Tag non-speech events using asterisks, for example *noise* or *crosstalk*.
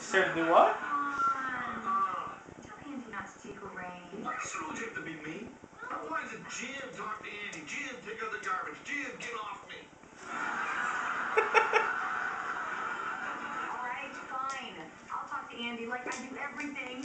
certainly what? Sir, do not to take a rain. Why is *laughs* Rooljip to be me. Why did Jim talk to Andy? Jim, pick up the garbage. Jim, get off me. All right, fine. I'll talk to Andy like I do everything.